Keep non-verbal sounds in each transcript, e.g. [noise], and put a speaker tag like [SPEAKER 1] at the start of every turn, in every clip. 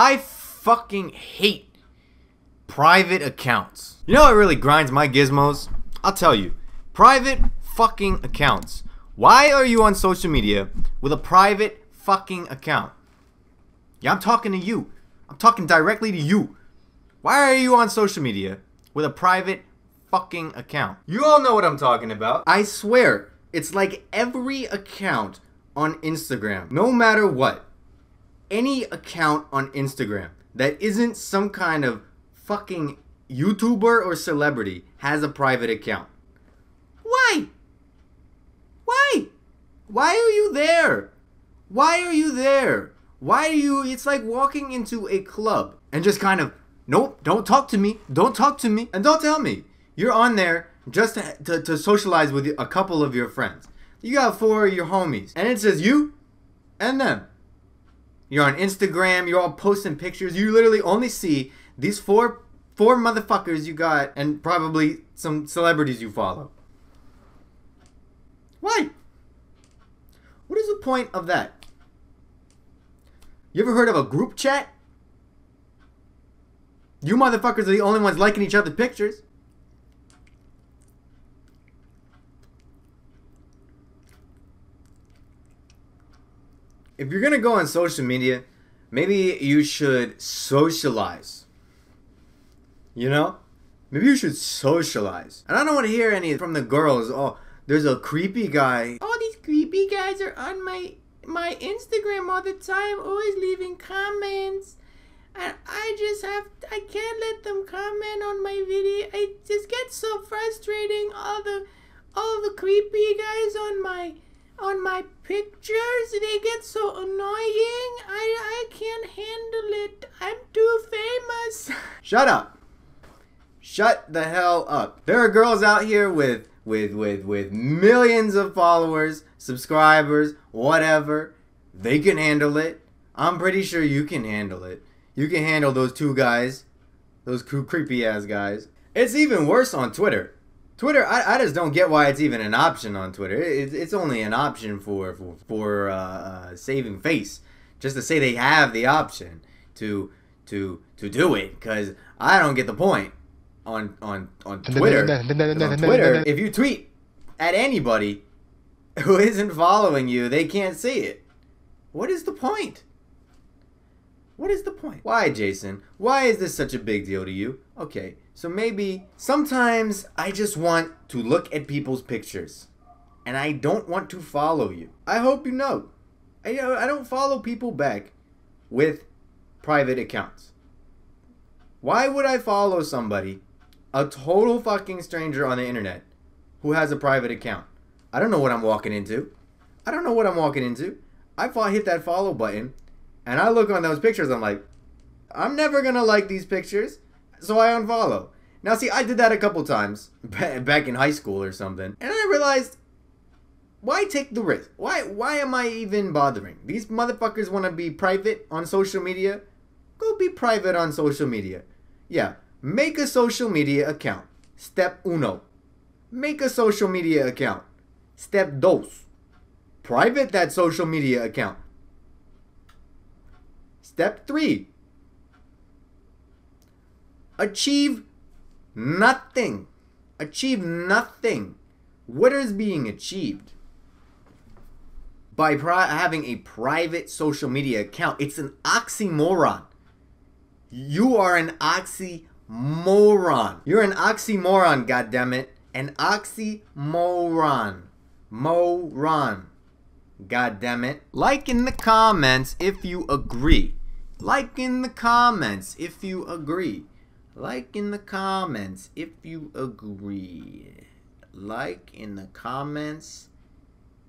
[SPEAKER 1] I fucking hate private accounts. You know what really grinds my gizmos? I'll tell you. Private fucking accounts. Why are you on social media with a private fucking account? Yeah, I'm talking to you. I'm talking directly to you. Why are you on social media with a private fucking account? You all know what I'm talking about. I swear, it's like every account on Instagram, no matter what. Any account on Instagram that isn't some kind of fucking YouTuber or celebrity has a private account. Why? Why? Why are you there? Why are you there? Why are you? It's like walking into a club and just kind of, nope, don't talk to me, don't talk to me, and don't tell me. You're on there just to, to, to socialize with a couple of your friends. You got four of your homies, and it says you and them. You're on Instagram, you're all posting pictures. You literally only see these four four motherfuckers you got and probably some celebrities you follow. Why? What is the point of that? You ever heard of a group chat? You motherfuckers are the only ones liking each other's pictures. If you're gonna go on social media, maybe you should socialize. You know? Maybe you should socialize. And I don't want to hear any from the girls. Oh, there's a creepy guy. All these creepy guys are on my my Instagram all the time, always leaving comments. And I just have I can't let them comment on my video. It just gets so frustrating. All the all the creepy guys on my on my pictures they get so annoying. I I can't handle it. I'm too famous. [laughs] Shut up. Shut the hell up. There are girls out here with with with with millions of followers, subscribers, whatever. They can handle it. I'm pretty sure you can handle it. You can handle those two guys, those creepy ass guys. It's even worse on Twitter. Twitter, I, I just don't get why it's even an option on Twitter. It, it's only an option for for, for uh, uh, saving face, just to say they have the option to to to do it. Cause I don't get the point on on [laughs] [laughs] on Twitter. on Twitter, if you tweet at anybody who isn't following you, they can't see it. What is the point? What is the point? Why, Jason? Why is this such a big deal to you? Okay, so maybe sometimes I just want to look at people's pictures and I don't want to follow you. I hope you know. I, I don't follow people back with private accounts. Why would I follow somebody a total fucking stranger on the internet who has a private account. I don't know what I'm walking into. I don't know what I'm walking into. I hit that follow button and I look on those pictures. I'm like, I'm never gonna like these pictures, so I unfollow. Now, see, I did that a couple times [laughs] back in high school or something, and I realized, why take the risk? Why, why am I even bothering? These motherfuckers want to be private on social media. Go be private on social media. Yeah, Make a social media account. Step uno. Make a social media account. Step dos. Private that social media account. Step three. Achieve nothing. Achieve nothing. What is being achieved? By having a private social media account. It's an oxymoron. You are an oxymoron. You're an oxymoron, goddammit. An oxymoron. Moron. Goddammit. Like in the comments if you agree. Like in the comments if you agree. Like in the comments if you agree. Like in the comments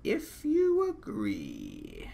[SPEAKER 1] if you agree.